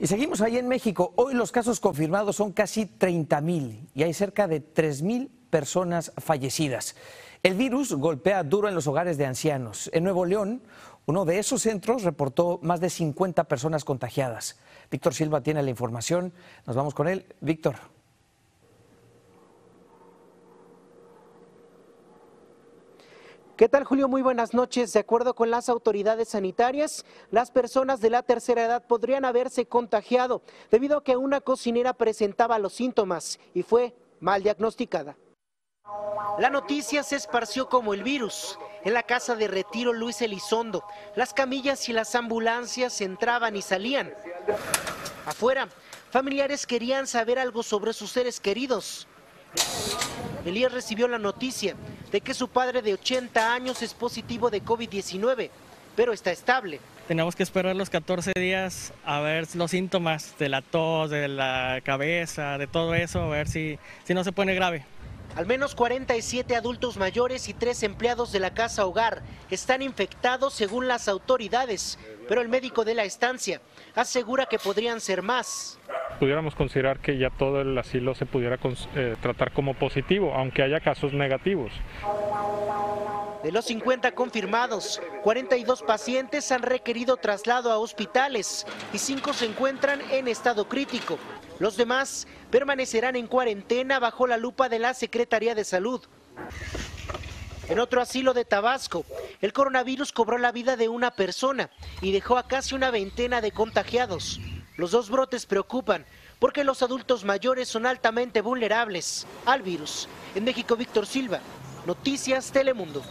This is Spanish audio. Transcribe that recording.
Y seguimos ahí en México. Hoy los casos confirmados son casi 30 mil y hay cerca de 3 mil personas fallecidas. El virus golpea duro en los hogares de ancianos. En Nuevo León, uno de esos centros reportó más de 50 personas contagiadas. Víctor Silva tiene la información. Nos vamos con él. Víctor. ¿Qué tal, Julio? Muy buenas noches. De acuerdo con las autoridades sanitarias, las personas de la tercera edad podrían haberse contagiado debido a que una cocinera presentaba los síntomas y fue mal diagnosticada. La noticia se esparció como el virus. En la casa de retiro Luis Elizondo, las camillas y las ambulancias entraban y salían. Afuera, familiares querían saber algo sobre sus seres queridos. Elías recibió la noticia de que su padre de 80 años es positivo de COVID-19, pero está estable. Tenemos que esperar los 14 días a ver los síntomas de la tos, de la cabeza, de todo eso, a ver si, si no se pone grave. Al menos 47 adultos mayores y tres empleados de la casa hogar están infectados según las autoridades, pero el médico de la estancia asegura que podrían ser más. Pudiéramos considerar que ya todo el asilo se pudiera eh, tratar como positivo, aunque haya casos negativos. De los 50 confirmados, 42 pacientes han requerido traslado a hospitales y 5 se encuentran en estado crítico. Los demás permanecerán en cuarentena bajo la lupa de la Secretaría de Salud. En otro asilo de Tabasco, el coronavirus cobró la vida de una persona y dejó a casi una veintena de contagiados. Los dos brotes preocupan porque los adultos mayores son altamente vulnerables al virus. En México, Víctor Silva, Noticias Telemundo.